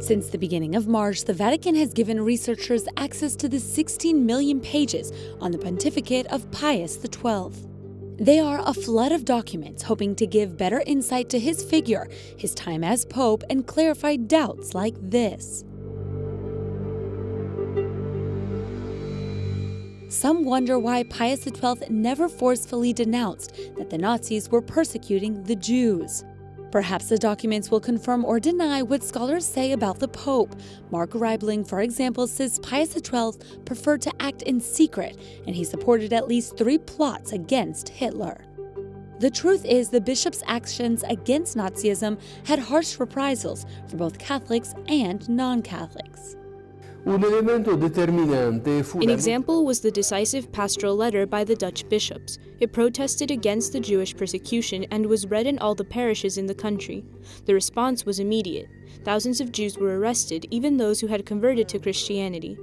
Since the beginning of March, the Vatican has given researchers access to the 16 million pages on the pontificate of Pius XII. They are a flood of documents hoping to give better insight to his figure, his time as Pope, and clarify doubts like this. Some wonder why Pius XII never forcefully denounced that the Nazis were persecuting the Jews. Perhaps the documents will confirm or deny what scholars say about the Pope. Mark Riebling, for example, says Pius XII preferred to act in secret, and he supported at least three plots against Hitler. The truth is, the bishop's actions against Nazism had harsh reprisals for both Catholics and non Catholics. An example was the decisive pastoral letter by the Dutch bishops. It protested against the Jewish persecution and was read in all the parishes in the country. The response was immediate. Thousands of Jews were arrested, even those who had converted to Christianity.